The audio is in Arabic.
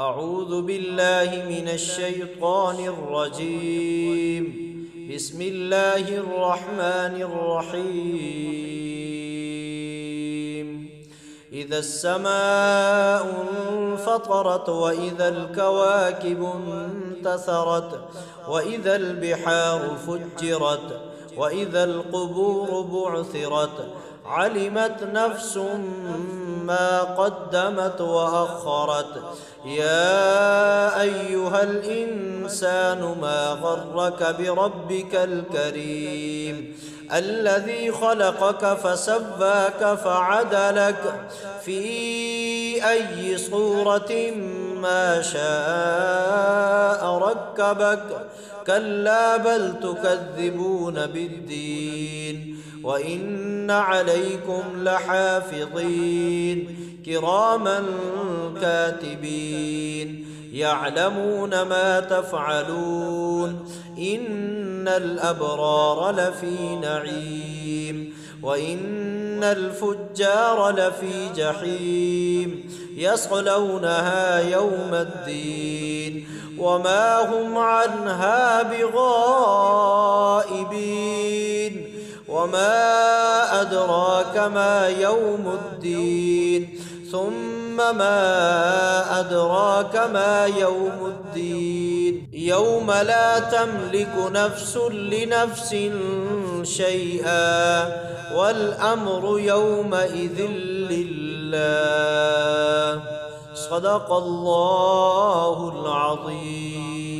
أعوذ بالله من الشيطان الرجيم. بسم الله الرحمن الرحيم. إذا السماء انفطرت وإذا الكواكب انتثرت وإذا البحار فجرت وإذا القبور بعثرت علمت نفس ما قدمت وأخرت يا أيها الإنسان ما غرك بربك الكريم الذي خلقك فسواك فعدلك في أي صورة ما شاء ركبك. كلا بل تكذبون بالدين. وإن عليكم لحافظين. كراما كاتبين. يعلمون ما تفعلون. إن الأبرار لفي نعيم. وإن الفجار لفي جحيم يصلونها يوم الدين وما هم عنها بغائبين وما أدراك ما يوم الدين ثم ما أدراك ما يوم الدين يوم لا تملك نفس لنفس شيئا والأمر يومئذ لله صدق الله العظيم